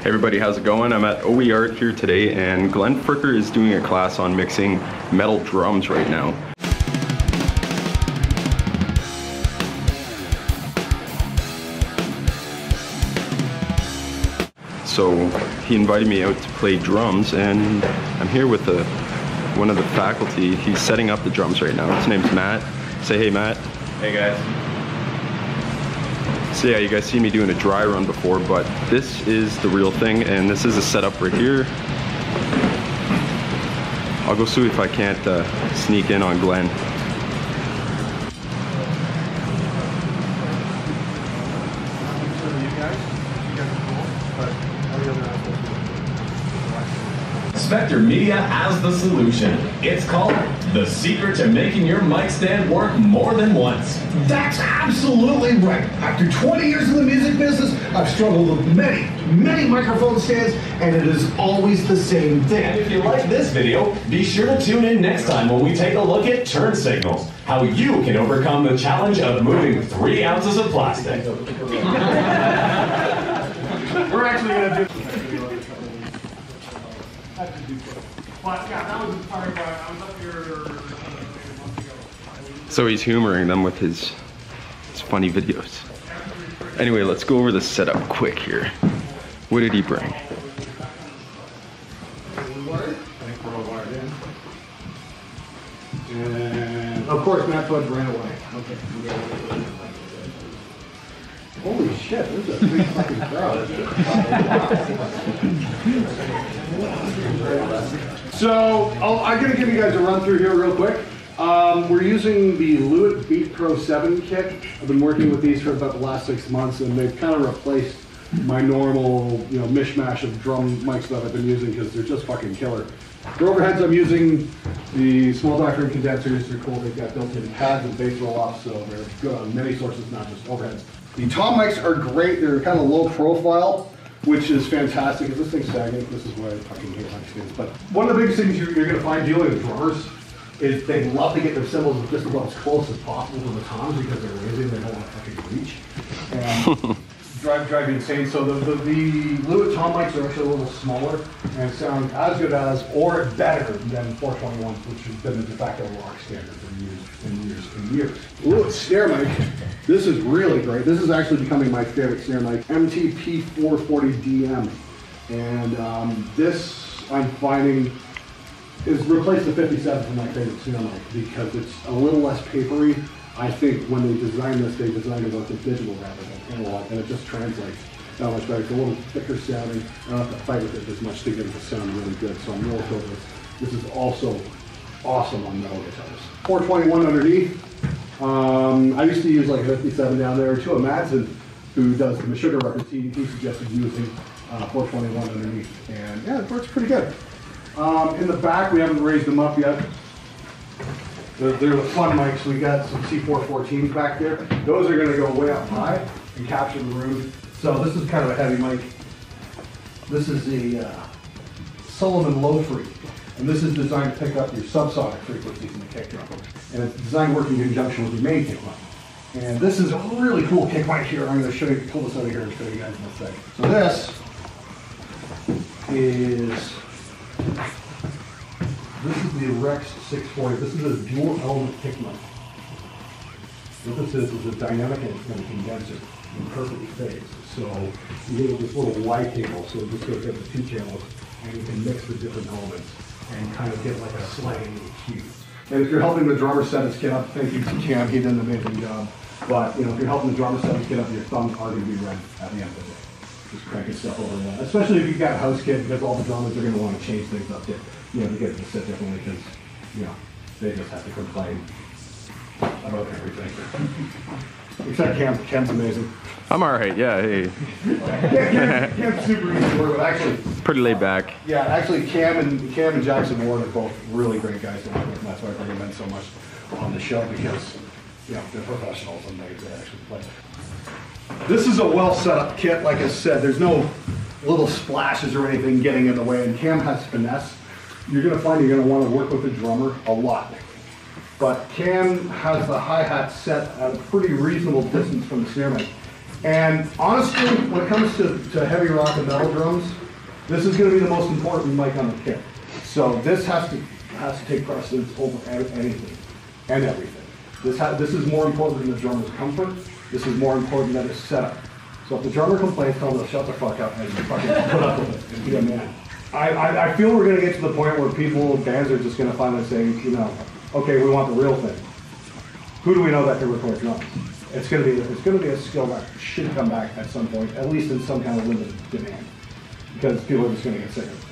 Hey everybody, how's it going? I'm at OIART here today and Glenn Fricker is doing a class on mixing metal drums right now. So he invited me out to play drums and I'm here with the, one of the faculty. He's setting up the drums right now. His name's Matt. Say hey Matt. Hey guys. So yeah, you guys see me doing a dry run before, but this is the real thing and this is a setup right here. I'll go see if I can't uh, sneak in on Glenn. Spectre Media has the solution. It's called The Secret to Making Your Mic Stand Work More Than Once. That's absolutely right. After 20 years in the music business, I've struggled with many, many microphone stands, and it is always the same And thing. if you like this video, be sure to tune in next time when we take a look at turn signals, how you can overcome the challenge of moving three ounces of plastic. We're actually gonna do. But yeah, that was inspired by, I was up here a month ago. So he's humoring them with his, his funny videos. Anyway, let's go over the setup quick here. What did he bring? And of course, Matt Bud ran away. Okay. Holy shit, this is a big fucking crowd. So, I'll, I'm gonna give you guys a run through here real quick. Um, we're using the Lewitt Beat Pro 7 kit. I've been working with these for about the last six months, and they've kind of replaced my normal, you know, mishmash of drum mics that I've been using because they're just fucking killer. For overheads, I'm using the small doctor and condensers. They're cool. They've got built-in pads and bass roll-offs, so they're good on many sources, not just overheads. The tom mics are great. They're kind of low profile, which is fantastic. If this thing's sagging, this is why I fucking hate my stands. But one of the biggest things you're, you're going to find dealing with drummers is they love to get their cymbals just about as close as possible to the toms because they're lazy and they don't want to fucking reach. And drive drive you insane. So the, the, the Lewitt tom mics are actually a little smaller and sound as good as or better than 421, which has been the de facto rock standard for years and years and years. Lewitt snare mic. This is really great. This is actually becoming my favorite snare mic, MTP 440DM. And um, this I'm finding is replaced the 57 for my favorite snare mic because it's a little less papery. I think when they designed this, they designed it with a digital rather than analog, and it just translates that much better. It's a little thicker sounding. I don't have to fight with it as much to get it to sound really good. So I'm real thrilled this. This is also awesome on metal guitars. 421 underneath. Um, I used to use like a 57 down there. Tue Madsen, who does the Meshuggah records, he, he suggested using uh, 421 underneath, and yeah, it works pretty good. Um, in the back, we haven't raised them up yet. They're, they're the fun mics. We got some C414s back there. Those are going to go way up high and capture the room. So this is kind of a heavy mic. This is the uh, Solomon Low Free, and this is designed to pick up your subsonic frequencies in the kick drum. And it's designed to work in conjunction with your main kick drum. And this is a really cool kick mic here. I'm going to show you, pull this out of here and show you guys in a second. So this is this is the Rex 640. This is a dual element kick mic. What this is is a dynamic and and condenser in perfect phase. So you get this little Y cable, so it just goes up the two channels, and you can mix the different elements and kind of get like a sliding cue. And if you're helping the drummer set his kit up, thank you to Cam, he did an amazing job. But you know, if you're helping the drummer set his kit up, your thumbs are going to be red at the end of the day just cranking stuff over that. Especially if you've got a house kit, because all the drummers are going to want to change things up to, you know, to get to sit differently, because, you know, they just have to complain about everything. Except Cam, Cam's amazing. I'm alright, yeah, hey. Yeah, Cam, Cam's super easy to work with, actually. Pretty laid back. Yeah, actually, Cam and Cam and Jackson Ward are both really great guys to work with, and that's why I bring them in so much on the show because, you know, they're professionals and they, they actually play. This is a well set up kit, like I said, there's no little splashes or anything getting in the way, and Cam has finesse. You're gonna find you're gonna wanna work with the drummer a lot. But Cam has the hi-hat set at a pretty reasonable distance from the snare mic. And honestly, when it comes to, to heavy rock and metal drums, this is gonna be the most important mic on the kit. So this has to, has to take precedence over anything and everything. This this is more important than the drummer's comfort, this is more important than his setup. So if the drummer complains, tell him to shut the fuck up and fucking put up with it and be a man. I, I, I feel we're gonna get to the point where people, bands are just gonna finally say, you know, okay, we want the real thing. Who do we know that can record drums? It's gonna be, it's gonna be a skill that should come back at some point, at least in some kind of limited demand. Because people are just gonna get sick of it.